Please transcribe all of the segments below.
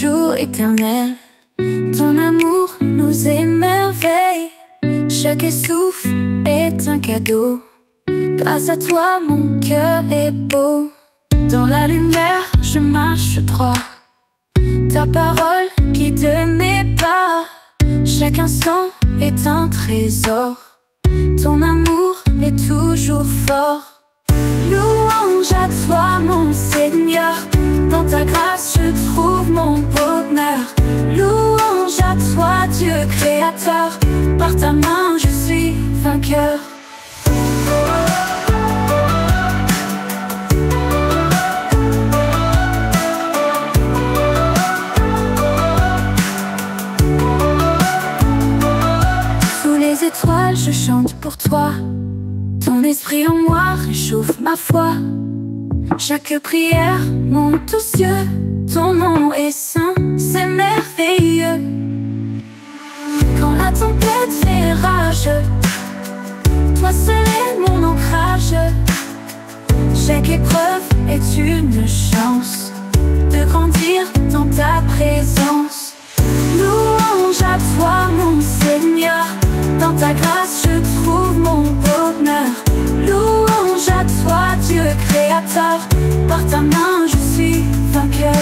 toujours éternel. Ton amour nous émerveille. Chaque souffle est un cadeau. Grâce à toi, mon cœur est beau. Dans la lumière, je marche droit. Ta parole guide mes pas. Chaque instant est un trésor. Ton amour est toujours fort. Louange à toi, mon étoiles, je chante pour toi. Ton esprit en moi réchauffe ma foi. Chaque prière monte aux cieux. Ton nom est saint, c'est merveilleux. Quand la tempête fait rage, toi seul est mon ancrage. Chaque épreuve est une chance de grandir dans ta présence. Je suis vainqueur.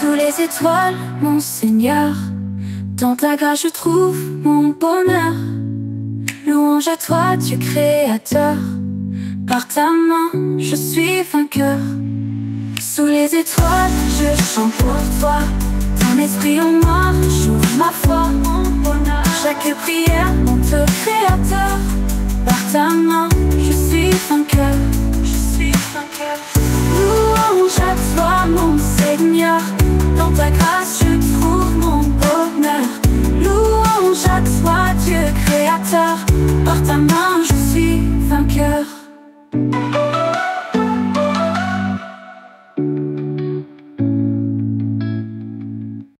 Sous les étoiles, mon Seigneur. Dans ta grâce, je trouve mon bonheur. Louange à toi, Dieu créateur. Par ta main, je suis vainqueur. Sous les étoiles, je chante pour toi. Ton esprit en moi, j'ouvre ma foi. Mon bonheur. Chaque prière monte créateur. Par ta main, je suis vainqueur. Je suis vainqueur. Louange à toi, mon Seigneur. Dans ta grâce, je trouve mon bonheur. Louange à toi, Dieu créateur. Par ta main.